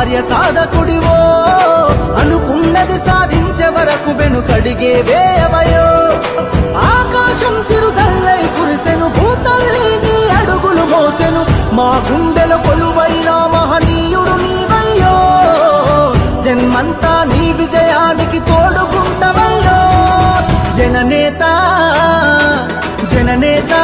భార్య సాధకుడివో అనుకున్నది సాధించే వరకు వెనుకడిగే వేయవయో. ఆకాశం చిరుతల్లై కురిసెను భూతల్లి నీ అడుగులు మోసెను మా గుండెల కొలువైన మహనీయుడు నీవయ్యో. జన్మంతా నీ విజయానికి తోడుకుంటవయ్యో. జననేత జననేత